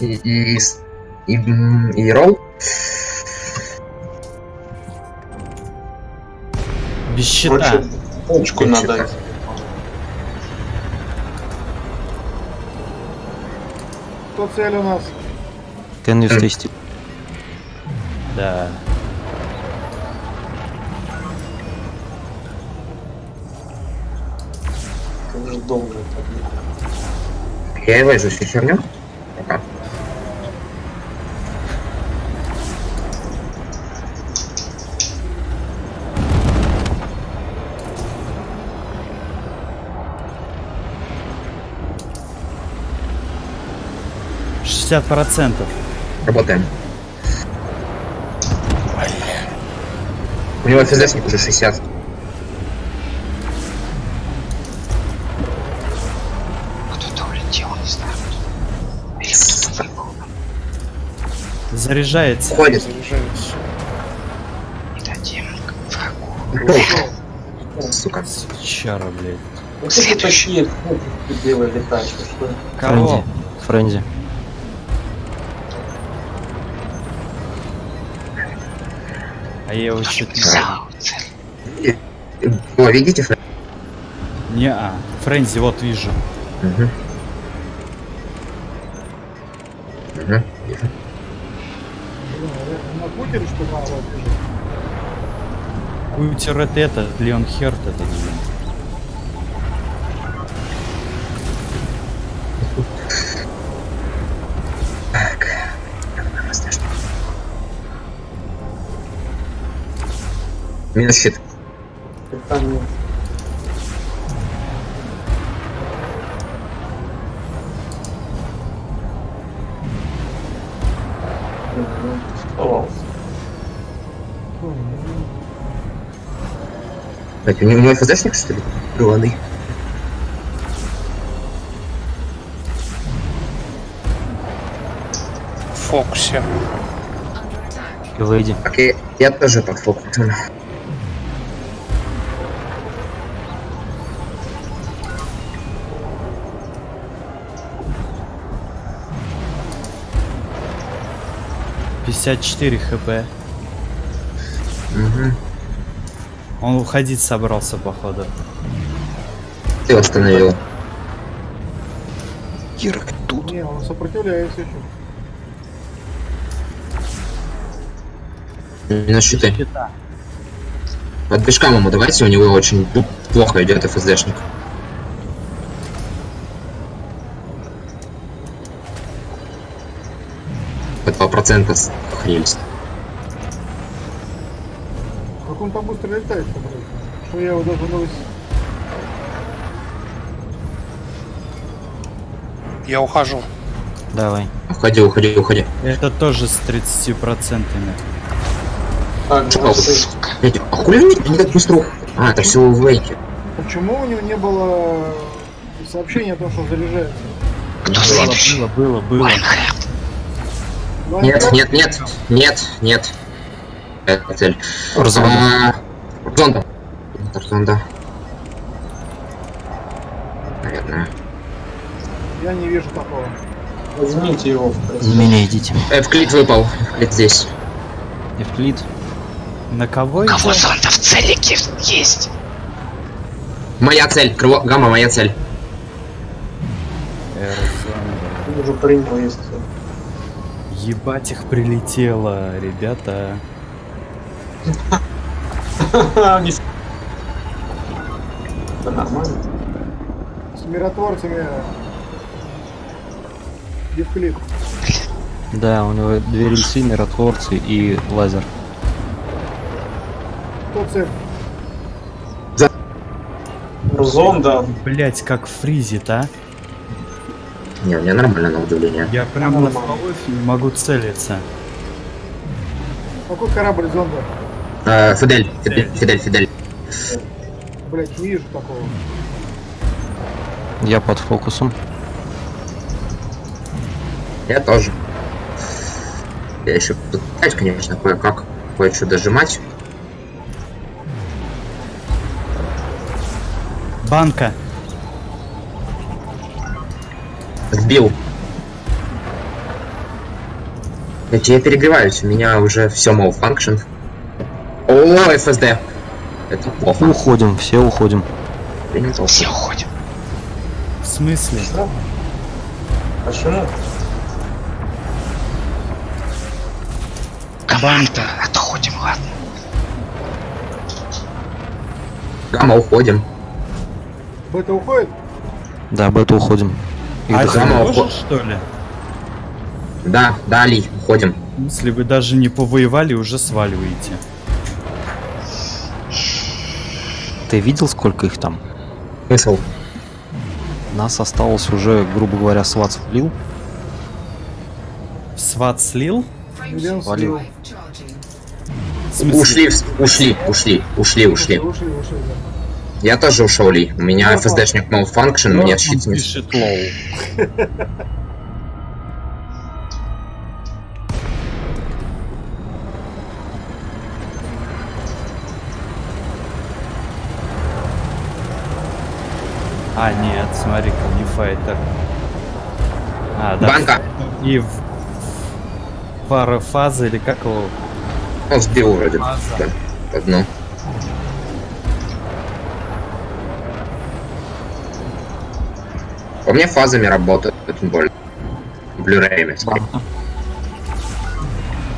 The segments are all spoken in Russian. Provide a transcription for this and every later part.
И, и, и, и ролл. Без щита. Точку надо. щита. Кто цель у нас? Can you? Да. Долго это. Я его вижу всю херню. Пока. Шестьдесят процентов. Работаем. У него ФЗшник уже 60. Кто-то улетел, не знаю. Или кто-то выпал. Заряжается. Уходит. Заряжается. Не дадим врагу. Сука. Чара, блядь. Ну, белые летать, что ли? Кого? Френди. А я его чуть не... О, видите? Фред? Не, а. Френзи, вот вижу. Мгм. Мгм. Вижу. Кутер это это, Леон Херт это, Минус щит. Так, у него у него ФЗшник, что ли? Рваный. Фокусе. И леди. Окей, я тоже под фокусом. Пятьдесят четыре хп. Угу. Он уходить собрался, походу. Ты восстановил. Не, он сопротивляется еще. Минус щиты. Под движкам ему давайте, у него очень плохо идет ФСДшник. По 2% с- охренелись. Как он там быстро летает, блядь? Что я его даже новость... Я ухожу. Давай. Уходи, уходи, уходи. Это тоже с 30 процентами. А, Эти, а хули они так быстро? А, это все в вейке. Почему у него не было сообщения о том, что он заряжается? Кто следующий? Было, было, было. Майнкрафт. Нет, нет, нет, нет, нет. Это цель. Рзонда. А, Рзонда. Рзонда. Наверное. Я не вижу такого. Возьмите его в меня идите. Эвклид выпал. Эвклид здесь. Евклид. На кого У кого зонда в целике есть? Моя цель. Крыло... Гамма, моя цель. Эрзонда. Он уже принял, есть. Ебать их прилетело, ребята. Нормально. С миротворцами... Евклид. Да, у него две рельсы, миротворцы и лазер. Кто цель? Зонда. Блять, как фризит, а? Не, у меня нормально на удивление. Я прям на не могу целиться. Какой корабль зонда? Э, Фидель, Фидель, Фидель, Фидель. Блять, не вижу такого. Я под фокусом. Я тоже. Я еще пытаюсь, конечно, кое-как кое-что дожимать. Банка. Сбил. Кстати, я перегреваюсь, у меня уже все malfunction. О, FSD. Это плохо. Уходим, все уходим. Я не толку. Все уходим. В смысле? Что? Почему? Команда, отходим, ладно. Гамма, уходим. Бета уходит? Да, бета уходим. Их А тоже, уход- что ли? Да, да, Ли, уходим. Смысле, вы даже не повоевали, уже сваливаете. Ты видел, сколько их там? Смысл? Нас осталось уже, грубо говоря, сват влил. В сват слил? Миллион Валил. слил. В смысле? Ушли, ушли, ушли, ушли, ушли. Ушли, ушли, да. Я тоже ушел, Ли. У меня FSD -шник malfunction, мне он щит не... пишет low. А, нет, смотри-ка, не fighter. А, да. Банка! И в... пара фазы, или как его? Он сбил вроде. Фаза. Да, одну. У меня фазами работает, тем более. Блюреями.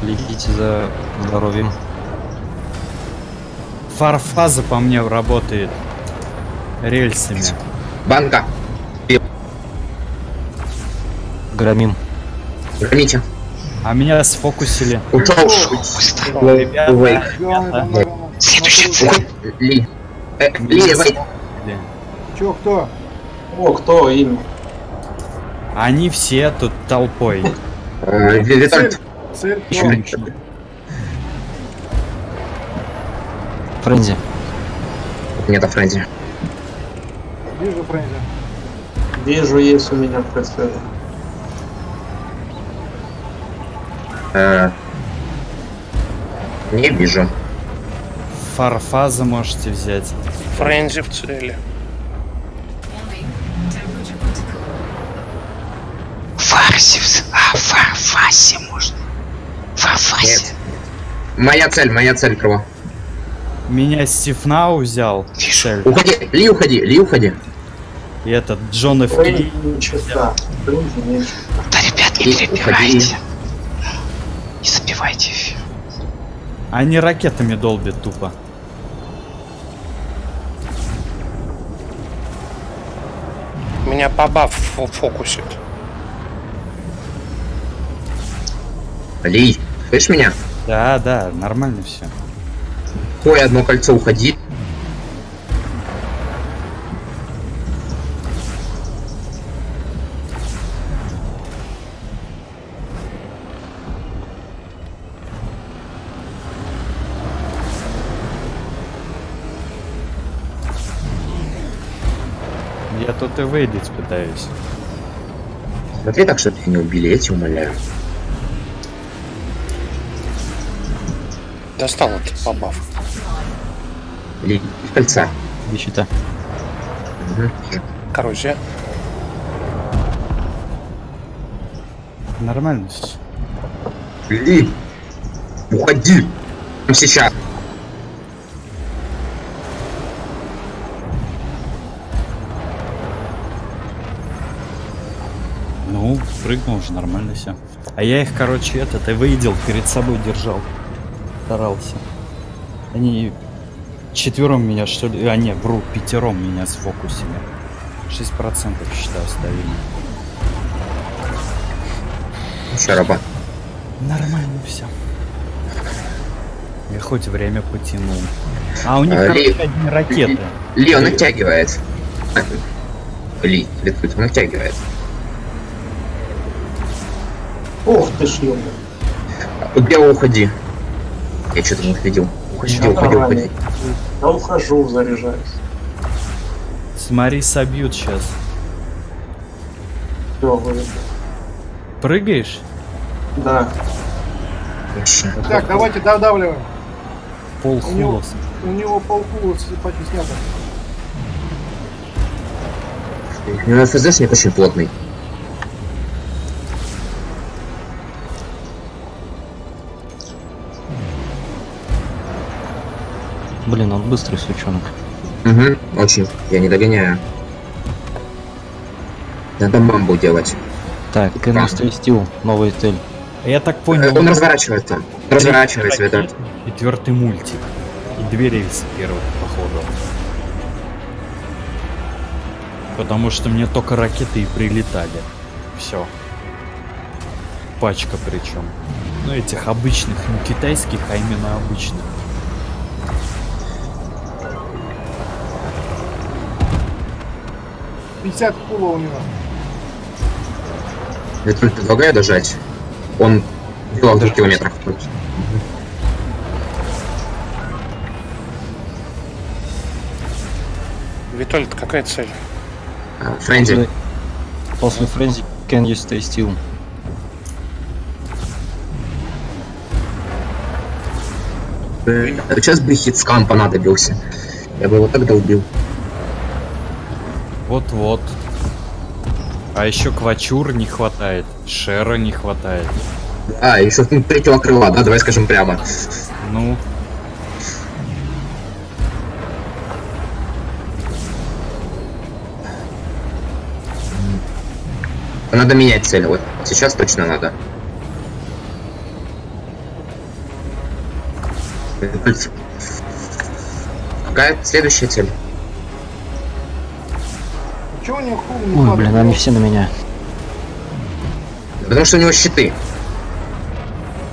Следите за здоровьем. Фарфаза по мне работает рельсами. Банка! Громим. Громите. А меня сфокусили. Ушел. На цель. Ли. Э, Ли. Чё, кто? О, кто имя? Они все тут толпой. Э, Френзи. Нет, а Френзи. Вижу Френзи. Вижу, есть у меня прицел. Э, Не вижу. Фарфаза можете взять. Френзи в цели. Фарсив. А, фар, фасе можно. Фарфасе. Нет. Моя цель, моя цель, Крово. Меня Стифнау взял. Цель. Уходи, Ли, уходи, Ли, уходи. И этот Джон Ф. Кей. ничего. Да, ребят, не Уходи. перебирайте. Не забивайте. Они ракетами долбят тупо. Меня фо- фокусит. Ли, слышишь меня? Да, да, нормально все. Кое одно кольцо, уходи. Я тут и выйдать пытаюсь. Смотри так, чтобы их не убили, я тебя умоляю. Достал этот бабаф. Ли, из кольца. Без щита. Коррозия. Нормально все. Ли, уходи. Сейчас. Ну, прыгнул уже, нормально все. А я их, короче, этот и выедил, перед собой держал. Старался. Они четвером меня, что ли... А, не, вру, пятером меня сфокусили. 6% считаю стабильно. Еще раба. Нормально все. Я хоть время потянул. А у них, А, короче, Ли- одни ракеты. Ли, он оттягивает. Ли, летит, он оттягивает. Ух ты ж. Где уходи? Я что-то не видел. Уходи, уходи, уходи. Я ухожу, заряжаюсь. Смотри, собьют сейчас. Все. Прыгаешь? Да. Так, давайте додавливаем. Пол У него- хулос. У него полкула почти снято. У него ФЗшник очень плотный. Блин, он быстрый сучонок. Угу, очень. Я не догоняю. Надо мамбу делать. Так, stay still? Новая цель. Я так понял, Он разворачивается. Разворачивается, это. четвертый мультик. И две рельсы первых, походу. Потому что мне только ракеты и прилетали. Все. Пачка причем. Ну, этих обычных, не китайских, а именно обычных. Пятьдесят пула у него. Я только предлагаю дожать. Он делал в двух километрах. Витольд, какая цель? А, Френди. После, френзи Can you stay still? Э, Сейчас бы хитскам понадобился. Я бы его тогда убил. Вот-вот. А еще Квачур не хватает, Шера не хватает. А, еще третьего крыла, да, давай скажем прямо. Ну, Надо менять цель. Вот сейчас точно надо. Какая следующая цель? Чего хуй Ой, блин, они все на меня. Потому что у него щиты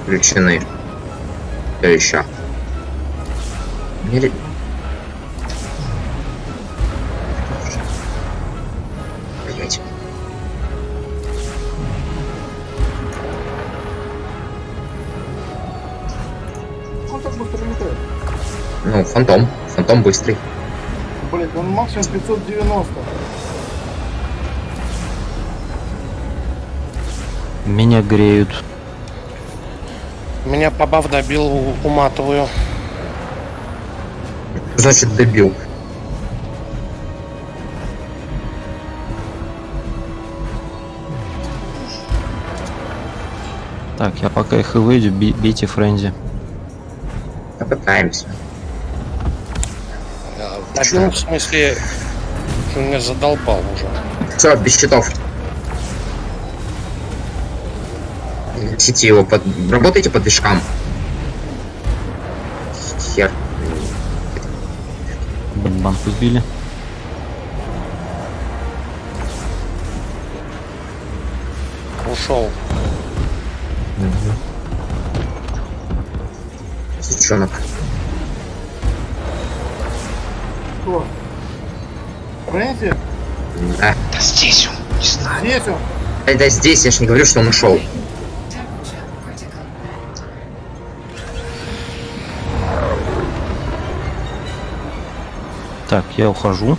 включены. Что еще? Или... Блять. Ну, фантом. Фантом быстрый. Блять, он максимум 590. Меня греют. Меня побав добил уматываю. Значит, добил. Так, я пока их и выйду, би- бейте френзи. Попытаемся. Добил, в смысле, ты меня задолбал уже. Все, без щитов. Несите его под... Работайте по движкам. Хер. Банку сбили. Ушел. Сучонок. Кто? Фрэнси? Да. Да здесь он, не знаю. Здесь он. Это здесь, я ж не говорю, что он ушел. Так, я ухожу.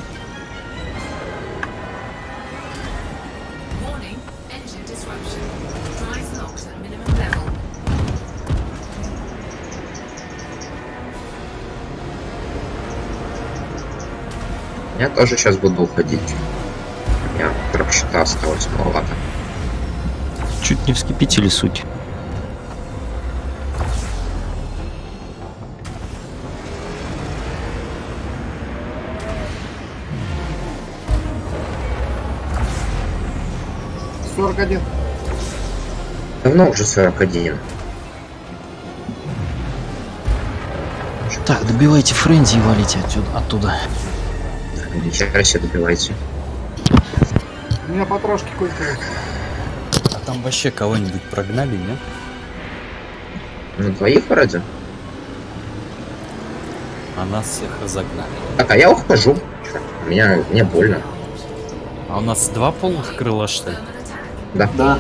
Я тоже сейчас буду уходить. У меня дропщита осталось маловато. Чуть не вскипятили суть. Сорок один. Давно уже 41. Так, добивайте френзи и валите отсюда, оттуда. Ничего себе добивайте. У меня потрошки кончились. а там вообще кого-нибудь прогнали, нет? Ну, двоих вроде. А нас всех разогнали. Так, а я ухожу. Чё, Меня, мне больно. А у нас два полных крыла, что ли? Да.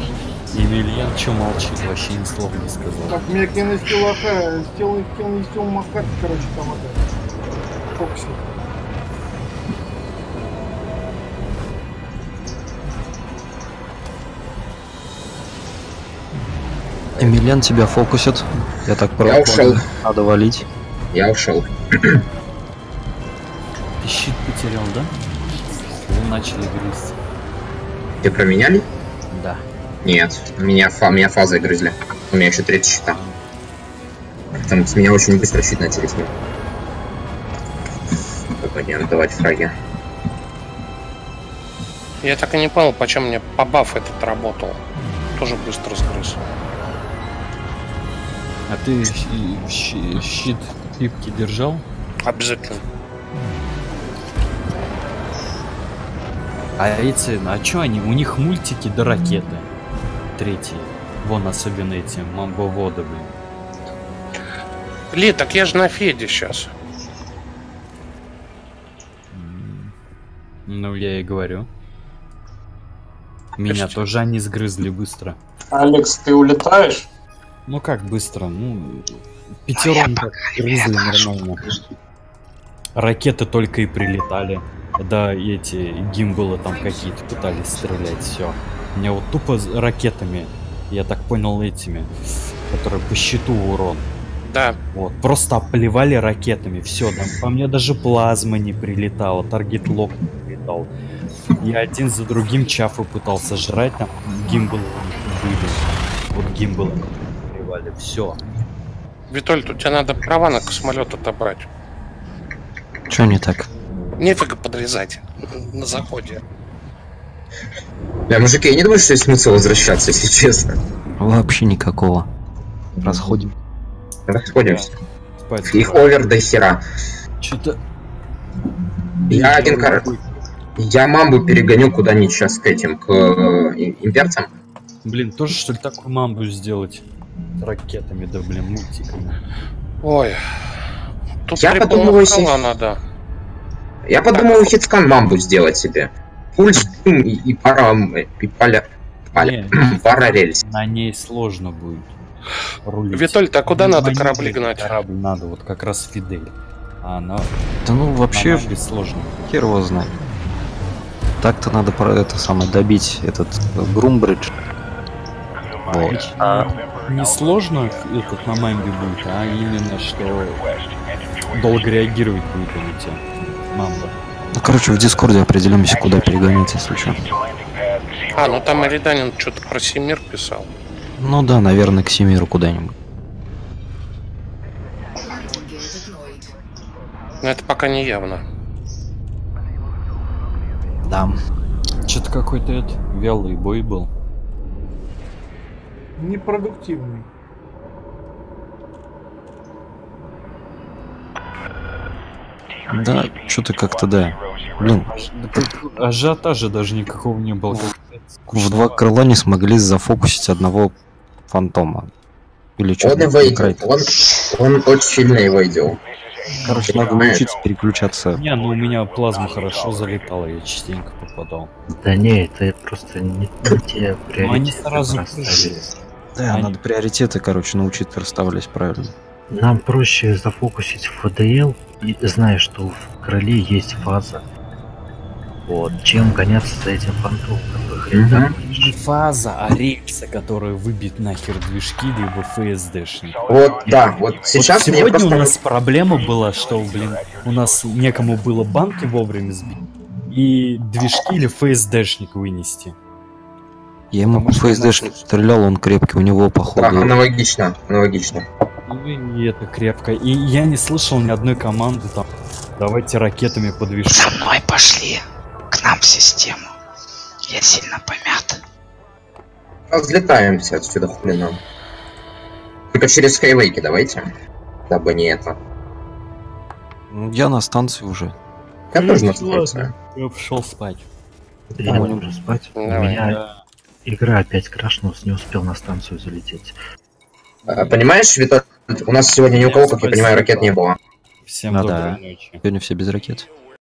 Емельян что молчит, вообще ни слова не сказал. Так, меня кинестил аха, стил кинестил макар, короче, там это. Фокси. Эмилиан тебя фокусит. Я так Я ушел. Надо валить. Я ушел. Ты щит потерял, да? Вы начали грызть. Ты променяли? Нет, меня, фа, меня фазой грызли. У меня еще треть щита. Там с меня очень быстро щит начали с ним. не отдавать фраги. Я так и не понял, почему мне побаф этот работал. Тоже быстро сгрыз. А ты щи- щи- щит пипки держал? Обязательно. А эти, а чё они? У них мультики до ракеты. Третьи. Вон особенно эти мамбоводы, блин. Ли, так я же на Феде сейчас. Ну, я и говорю. Меня Подожди. тоже они сгрызли быстро. Алекс, ты улетаешь? Ну как быстро? Ну, пятером так грызли нормально. Ракеты только и прилетали. Да, эти гимбалы там какие-то пытались стрелять, все. Меня вот тупо ракетами, я так понял, этими, которые по щиту урон. Да. Вот, просто оплевали ракетами, все, там по мне даже плазма не прилетала, таргет лок не прилетал. Я один за другим чафы пытался жрать, там них были. Вот гимбалы поливали, все. Витольд, у тебя надо права на космолет отобрать. Чё не так? Нефига подрезать на заходе. Бля, мужики, я не думаю, что есть смысл возвращаться, если честно. Вообще никакого. Расходим. Расходимся. Спать. Их овер до хера. Что-то... Я один кор... Я мамбу перегоню куда-нибудь сейчас к этим, к э, имперцам. Блин, тоже что ли такую мамбу сделать? Ракетами, да блин, мультиками. Ой. Тут Я подумал, если- крыла надо. Я подумал, хитскан мамбу сделать себе. Пульс и, и пара... И паля... паля- Не, пара рельс. На ней сложно будет рулить. Витольд, а куда надо Маленький корабли гнать? Корабль надо, вот как раз Фидель. А она Да ну вообще вообще сложно. хер его знает. Так-то надо про это самое добить этот э, Грумбридж. Вот. А Не сложно этот на мамбе будет, а именно что долго реагировать будет на тебя. Мамба. Ну, короче, в Дискорде определимся, куда перегонять, если что. А, ну там Эриданин что-то про Семир писал. Ну да, наверное, к Семиру куда-нибудь. Но это пока не явно. Да. Что-то какой-то это вялый бой был. Непродуктивный. Да, что-то как-то да. Блин, как ажиотажа даже никакого не было. в два крыла не смогли зафокусить одного фантома. Или что? Он его идел. Он, он очень сильно его идел. Короче, надо Понимаешь? научиться переключаться. Не, ну у меня плазма хорошо залетала, я частенько попадал. Да не, это просто не, не те Ну, они приоритеты сразу. Да, Они- надо приоритеты, короче, научиться расставлять правильно. Нам проще зафокусить в ФДЛ, и зная, что в крыле есть фаза. Вот, чем гоняться за этим фантомом, который хрен там Не фаза, а рельса, которая выбит нахер движки, либо ФСДшник. Вот, да, вот сейчас вот сегодня просто... у нас проблема была, что, блин, у нас некому было банки вовремя сбить и движки или ФСДшник вынести. Я ему по что ФСДшнику стрелял, он крепкий, у него Да, походу... аналогично, аналогично. Ну и это крепко. И я не слышал ни одной команды там. Давайте ракетами по движку. За мной пошли. Нам в систему. Я сильно помят. Разлетаемся отсюда, нам. Только через скайвейки давайте. Дабы не это. Ну, Я на станции уже. Я Ну, тоже на ладно. станции. Я пошел спать. Я Понял. уже спать. У Давай. меня Да. игра опять крашнулась, не успел на станцию залететь. А, Понимаешь, Виталий, у нас сегодня ни у кого, как я понимаю, ракет не было. Всем Ну доброй да. ночи. Сегодня все без ракет.